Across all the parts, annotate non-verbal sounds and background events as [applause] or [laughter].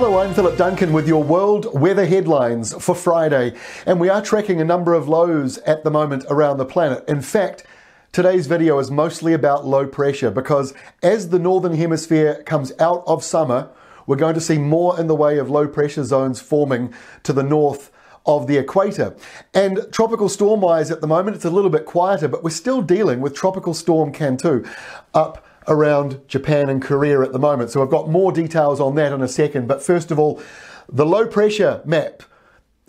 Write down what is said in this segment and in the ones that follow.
Hello, I'm Philip Duncan with your world weather headlines for Friday. And we are tracking a number of lows at the moment around the planet. In fact, today's video is mostly about low pressure because as the northern hemisphere comes out of summer, we're going to see more in the way of low pressure zones forming to the north of the equator. And tropical storm wise at the moment, it's a little bit quieter, but we're still dealing with tropical storm Chanthu up around Japan and Korea at the moment. So I've got more details on that in a second. But first of all, the low pressure map,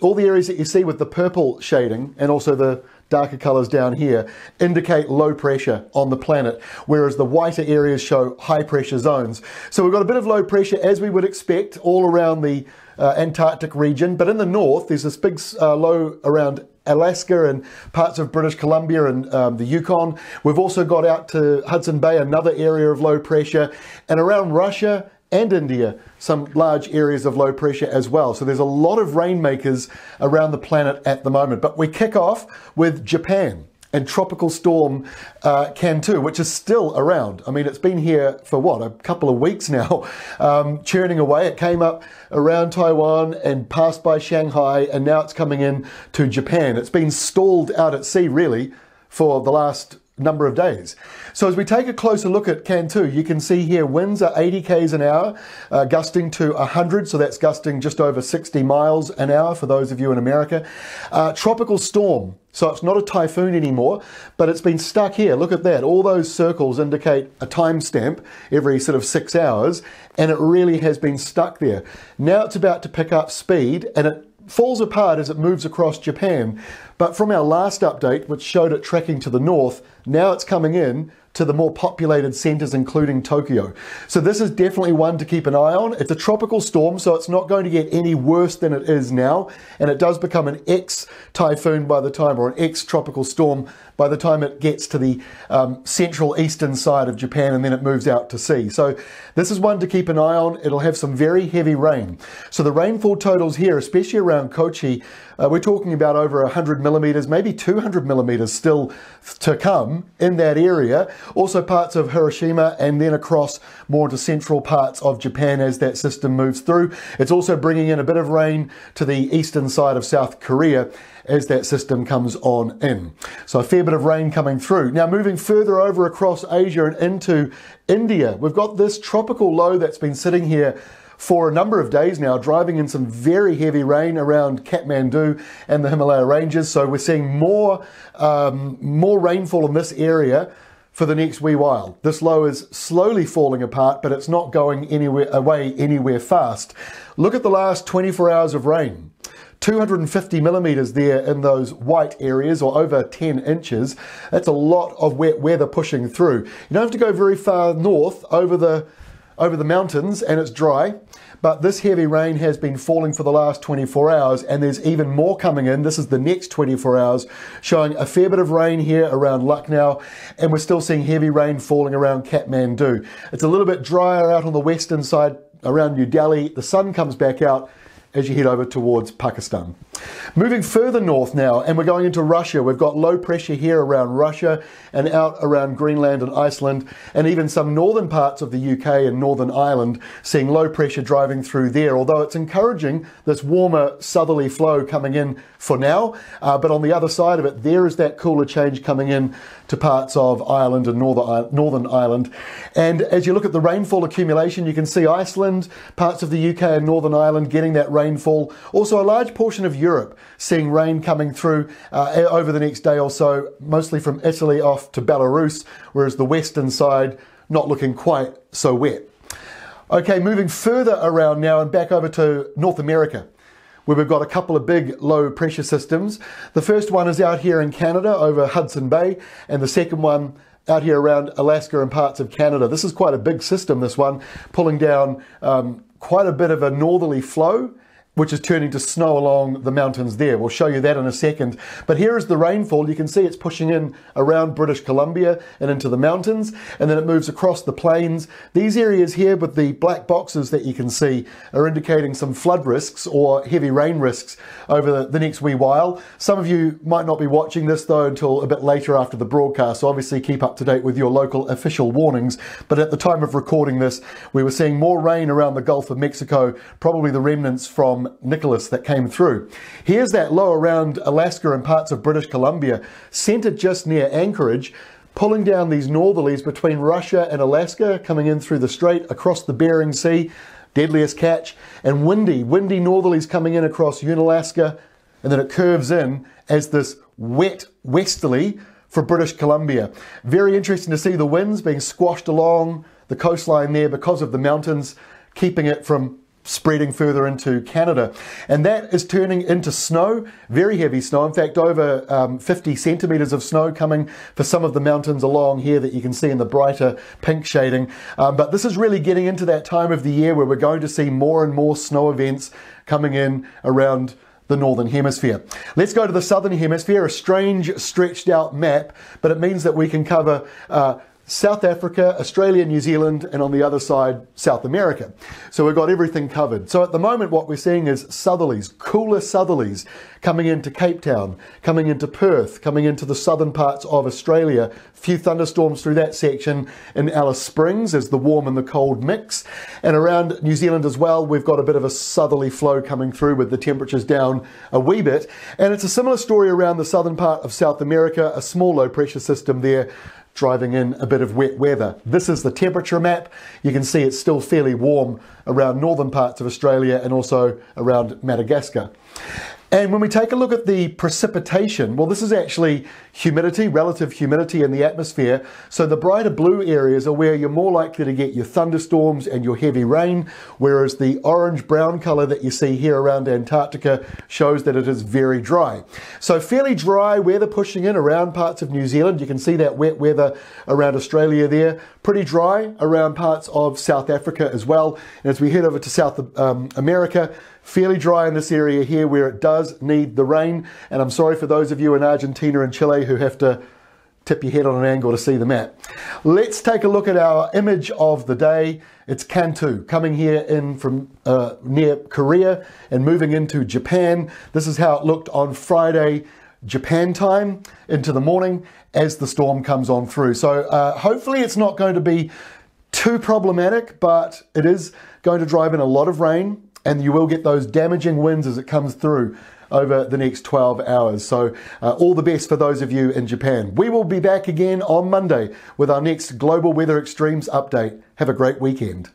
all the areas that you see with the purple shading and also the darker colors down here indicate low pressure on the planet, whereas the whiter areas show high pressure zones. So we've got a bit of low pressure as we would expect all around the uh, Antarctic region, but in the north there's this big uh, low around Alaska and parts of British Columbia and um, the Yukon. We've also got out to Hudson Bay, another area of low pressure, and around Russia and India, some large areas of low pressure as well. So there's a lot of rainmakers around the planet at the moment. But we kick off with Japan and Tropical Storm uh, Chanthu, which is still around. I mean, it's been here for what, a couple of weeks [laughs] now, um, churning away. It came up around Taiwan and passed by Shanghai, and now it's coming in to Japan. It's been stalled out at sea, really, for the last number of days. So as we take a closer look at Chanthu, you can see here winds are 80 k's an hour, uh, gusting to 100, so that's gusting just over 60 miles an hour for those of you in America. Uh, tropical storm, so it's not a typhoon anymore, but it's been stuck here. Look at that. All those circles indicate a timestamp every sort of six hours, and it really has been stuck there. Now it's about to pick up speed, and it falls apart as it moves across Japan. But from our last update, which showed it tracking to the north, now it's coming in to the more populated centres, including Tokyo. So this is definitely one to keep an eye on. It's a tropical storm, so it's not going to get any worse than it is now. And it does become an ex typhoon by the time, or an ex tropical storm by the time it gets to the um, central eastern side of Japan and then it moves out to sea. So this is one to keep an eye on. It'll have some very heavy rain. So the rainfall totals here, especially around Kochi, uh, we're talking about over 100 millimeters, maybe 200 millimeters still to come in that area. Also parts of Hiroshima and then across more into central parts of Japan as that system moves through. It's also bringing in a bit of rain to the eastern side of South Korea as that system comes on in. So a fair bit of rain coming through. Now moving further over across Asia and into India, we've got this tropical low that's been sitting here for a number of days now, driving in some very heavy rain around Kathmandu and the Himalaya ranges. So we're seeing more, um, more rainfall in this area for the next wee while. This low is slowly falling apart, but it's not going anywhere away anywhere fast. Look at the last 24 hours of rain. 250 millimeters there in those white areas or over 10 inches. That's a lot of wet weather pushing through. You don't have to go very far north over the over the mountains and it's dry. But this heavy rain has been falling for the last 24 hours, and there's even more coming in. This is the next 24 hours, showing a fair bit of rain here around Lucknow, and we're still seeing heavy rain falling around Kathmandu. It's a little bit drier out on the western side around New Delhi. The sun comes back out as you head over towards Pakistan. Moving further north now, and we're going into Russia. We've got low pressure here around Russia and out around Greenland and Iceland, and even some northern parts of the UK and Northern Ireland, seeing low pressure driving through there. Although it's encouraging this warmer southerly flow coming in for now, uh, but on the other side of it, there is that cooler change coming in to parts of Ireland and Northern, Northern Ireland. And as you look at the rainfall accumulation, you can see Iceland, parts of the UK and Northern Ireland getting that rainfall. Also, a large portion of Europe seeing rain coming through uh, over the next day or so, mostly from Italy off to Belarus, whereas the western side not looking quite so wet. Okay, moving further around now and back over to North America where we've got a couple of big low pressure systems. The first one is out here in Canada over Hudson Bay, and the second one out here around Alaska and parts of Canada. This is quite a big system, this one, pulling down um, quite a bit of a northerly flow which is turning to snow along the mountains there. We'll show you that in a second. But here is the rainfall. You can see it's pushing in around British Columbia and into the mountains, and then it moves across the plains. These areas here with the black boxes that you can see are indicating some flood risks or heavy rain risks over the next wee while. Some of you might not be watching this though until a bit later after the broadcast, so obviously keep up to date with your local official warnings. But at the time of recording this, we were seeing more rain around the Gulf of Mexico, probably the remnants from Nicholas that came through. Here's that low around Alaska and parts of British Columbia, centered just near Anchorage, pulling down these northerlies between Russia and Alaska, coming in through the strait across the Bering Sea, deadliest catch, and windy, windy northerlies coming in across Unalaska, and then it curves in as this wet westerly for British Columbia. Very interesting to see the winds being squashed along the coastline there because of the mountains, keeping it from spreading further into Canada. And that is turning into snow, very heavy snow. In fact, over um, 50 centimetres of snow coming for some of the mountains along here that you can see in the brighter pink shading. Um, but this is really getting into that time of the year where we're going to see more and more snow events coming in around the northern hemisphere. Let's go to the southern hemisphere, a strange stretched out map, but it means that we can cover uh, South Africa, Australia, New Zealand, and on the other side, South America. So we've got everything covered. So at the moment, what we're seeing is southerlies, cooler southerlies coming into Cape Town, coming into Perth, coming into the southern parts of Australia. A few thunderstorms through that section in Alice Springs as the warm and the cold mix. And around New Zealand as well, we've got a bit of a southerly flow coming through with the temperatures down a wee bit. And it's a similar story around the southern part of South America, a small low pressure system there driving in a bit of wet weather. This is the temperature map. You can see it's still fairly warm around northern parts of Australia and also around Madagascar. And when we take a look at the precipitation, well, this is actually humidity, relative humidity in the atmosphere. So the brighter blue areas are where you're more likely to get your thunderstorms and your heavy rain, whereas the orange brown color that you see here around Antarctica shows that it is very dry. So fairly dry weather pushing in around parts of New Zealand. You can see that wet weather around Australia there. Pretty dry around parts of South Africa as well. And as we head over to South um, America, fairly dry in this area here where it does need the rain. And I'm sorry for those of you in Argentina and Chile who have to tip your head on an angle to see the map. Let's take a look at our image of the day. It's Chanthu coming here in from uh, near Korea and moving into Japan. This is how it looked on Friday Japan time into the morning as the storm comes on through. So uh, hopefully it's not going to be too problematic, but it is going to drive in a lot of rain and you will get those damaging winds as it comes through over the next 12 hours. So, uh, all the best for those of you in Japan. We will be back again on Monday with our next Global Weather Extremes update. Have a great weekend.